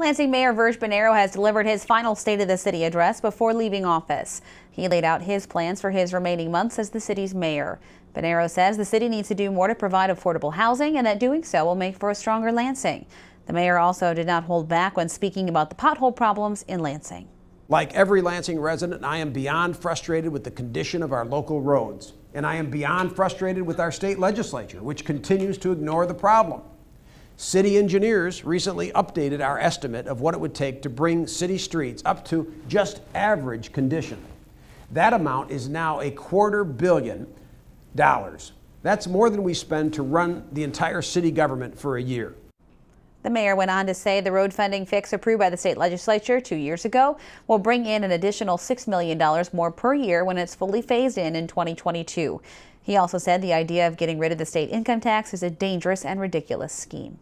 Lansing Mayor Virg Bernero has delivered his final State of the City address before leaving office. He laid out his plans for his remaining months as the city's mayor. Bonero says the city needs to do more to provide affordable housing and that doing so will make for a stronger Lansing. The mayor also did not hold back when speaking about the pothole problems in Lansing. Like every Lansing resident, I am beyond frustrated with the condition of our local roads. And I am beyond frustrated with our state legislature, which continues to ignore the problem. City engineers recently updated our estimate of what it would take to bring city streets up to just average condition. That amount is now a quarter billion dollars. That's more than we spend to run the entire city government for a year. The mayor went on to say the road funding fix approved by the state legislature two years ago will bring in an additional $6 million more per year when it's fully phased in in 2022. He also said the idea of getting rid of the state income tax is a dangerous and ridiculous scheme.